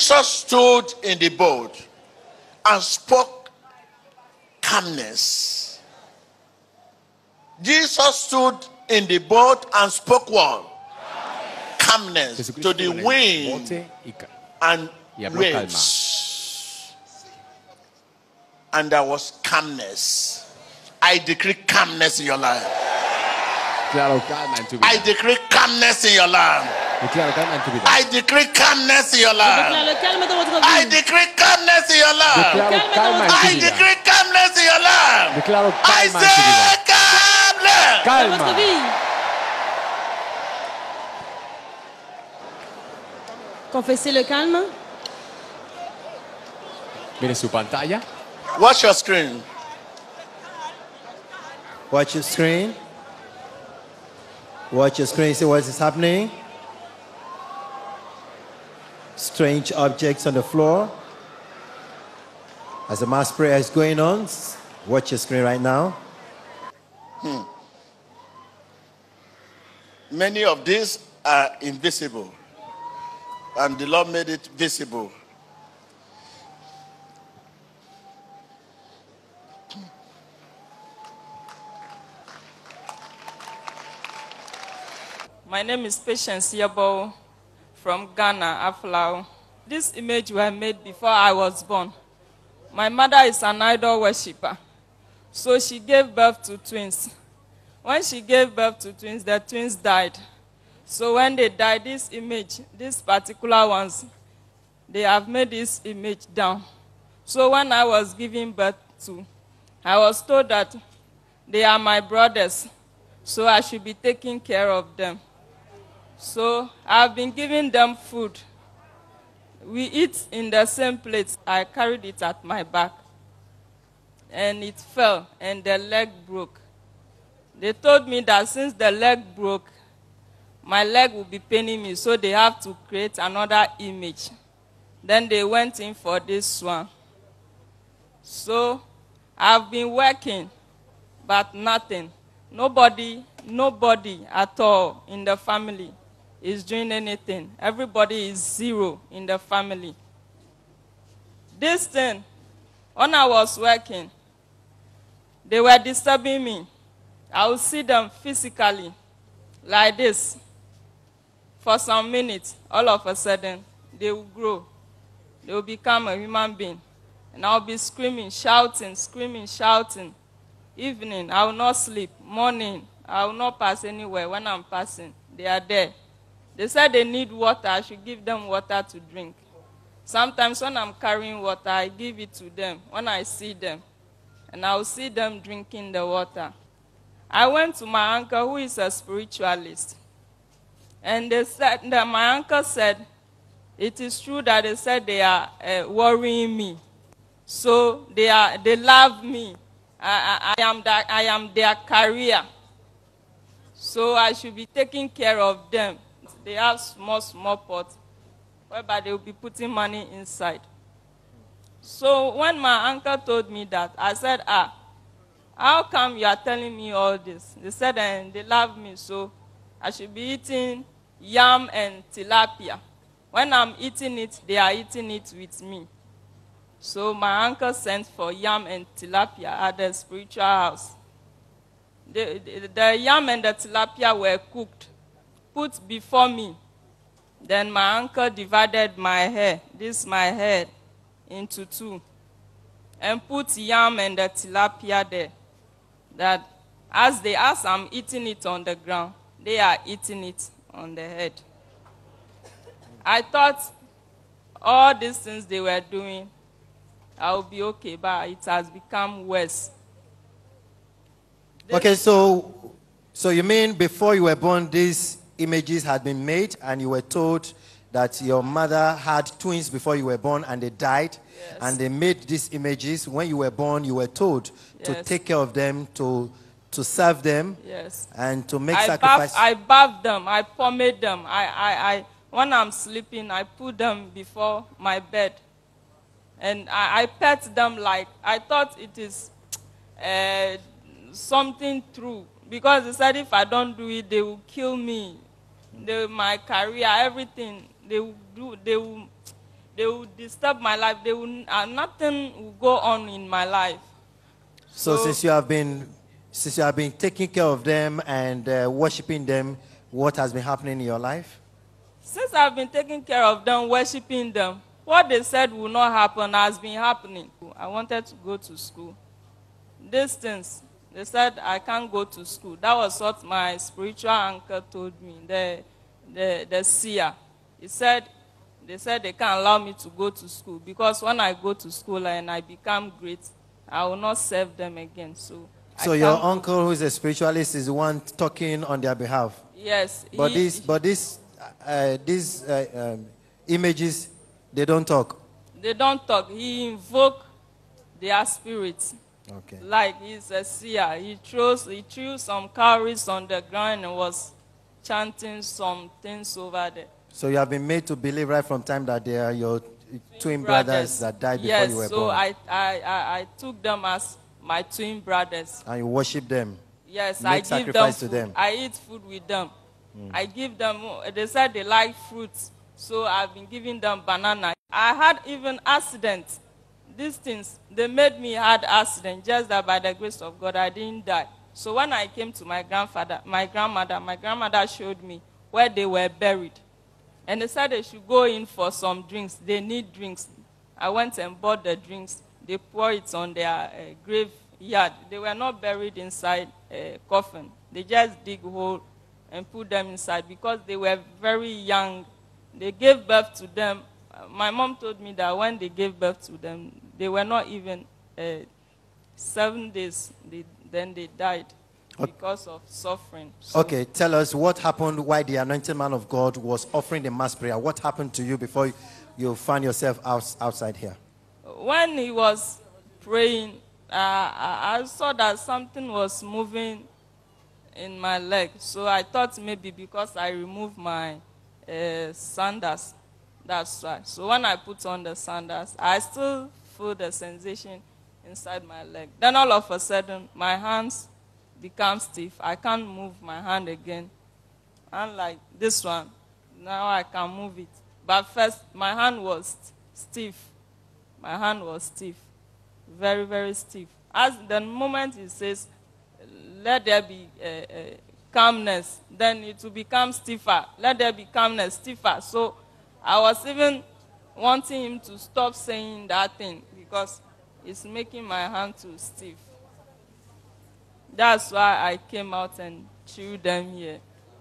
Jesus stood in the boat and spoke calmness. Jesus stood in the boat and spoke what? Calmness to the wind and waves. And there was calmness. I decree calmness in your life. I decree calmness in your life. Declaro calma en tu vida. I decree calmness in your life. Déclare le calme dans votre I decree calmness in your life. Declaro Calma calma en I decree calmness in your life. I calma en tu say vida. calmness. Dans votre Calma. vie. Confessez le calme. Mire su pantalla. Watch your screen. Watch your screen. Watch your screen. See what is happening. Strange objects on the floor. As the mass prayer is going on, watch your screen right now. Hmm. Many of these are invisible. And the Lord made it visible. My name is Patience Yabo from Ghana, Aflao. This image were made before I was born. My mother is an idol worshiper, so she gave birth to twins. When she gave birth to twins, the twins died. So when they died, this image, these particular ones, they have made this image down. So when I was giving birth to, I was told that they are my brothers, so I should be taking care of them. So I've been giving them food. We eat in the same plate. I carried it at my back. And it fell, and the leg broke. They told me that since the leg broke, my leg will be paining me, so they have to create another image. Then they went in for this one. So I've been working, but nothing. Nobody, nobody at all in the family is doing anything. Everybody is zero in the family. This thing, when I was working, they were disturbing me. I would see them physically, like this, for some minutes. All of a sudden, they will grow. They will become a human being. And I'll be screaming, shouting, screaming, shouting. Evening, I will not sleep. Morning, I will not pass anywhere. When I'm passing, they are there. They said they need water. I should give them water to drink. Sometimes when I'm carrying water, I give it to them when I see them. And I will see them drinking the water. I went to my uncle, who is a spiritualist. And they said that my uncle said, it is true that they said they are uh, worrying me. So they, are, they love me. I, I, I, am I am their career. So I should be taking care of them. They have small, small pots whereby they will be putting money inside. So when my uncle told me that, I said, ah, how come you are telling me all this? They said and they love me, so I should be eating yam and tilapia. When I'm eating it, they are eating it with me. So my uncle sent for yam and tilapia at the spiritual house. The, the, the yam and the tilapia were cooked, put before me. Then my uncle divided my hair, this my hair, into two, and put yam and the tilapia there. That as they as I'm eating it on the ground, they are eating it on the head. I thought all these things they were doing, I will be okay, but it has become worse. Okay, so so you mean before you were born, these images had been made, and you were told that your mother had twins before you were born, and they died, Yes. and they made these images. When you were born, you were told to take care of them, to to serve them, Yes. and to make I sacrifice. bath, I bath them, I pomade them. I, I, I, when I'm sleeping, I put them before my bed. And I, I pet them like, I thought it is uh, something true. Because they said if I don't do it, they will kill me. They, my career, everything, they will do, they will, they will disturb my life. They will, uh, nothing will go on in my life. So, So- since you have been since you have been taking care of them and uh, worshiping them, what has been happening in your life? Since I've been taking care of them, worshiping them, what they said will not happen has been happening. I wanted to go to school. Things, they said I can't go to school. That was what my spiritual uncle told me, the, the, the seer. He said, they said they can't allow me to go to school because when I go to school and I become great, I will not serve them again. So, So your uncle, who is a spiritualist, is the one talking on their behalf. yes, But he- these, but these, uh, these uh, um, images, they don't talk. they don't talk. He invoke their spirits. Okay. Like he's a seer. He throws he threw some cowries on the ground and was chanting some things over there. So you have been made to believe right from time that they are your twin brothers, that died before yes, you were so born, I, I, I, I took them as my twin brothers. and you worship them. Yes, I give them sacrifice to food. them. I eat food with them. Hmm. I give them. They said they like fruits, so I've been giving them banana. I had even accidents. These things they made me had accident. Just that by the grace of God, I didn't die. So when I came to my grandfather, my grandmother, my grandmother showed me where they were buried, and they said they should go in for some drinks. They need drinks. I went and bought the drinks. They pour it on their uh, graveyard. They were not buried inside a coffin. They just dig hole and put them inside because they were very young. They gave birth to them. My mom told me that when they gave birth to them, they were not even uh, seven days. They, then they died because of suffering. So- Okay, tell us what happened why the anointed man of God was offering the mass prayer. What happened to you before you, found yourself out, outside here? when he was praying, uh, I, I saw that something was moving in my leg. So I thought maybe because I removed my uh, sandals, that's why. So when I put on the sandals, I still feel the sensation inside my leg. Then all of a sudden, my hands become stiff. I can't move my hand again. Unlike this one, now I can move it. But first, my hand was stiff. My hand was stiff, very, very stiff. As the moment it says, let there be uh, uh, calmness, then it will become stiffer. Let there be calmness, stiffer. So I was even wanting him to stop saying that thing because it's making my hand too stiff. That's why I came out and threw them here.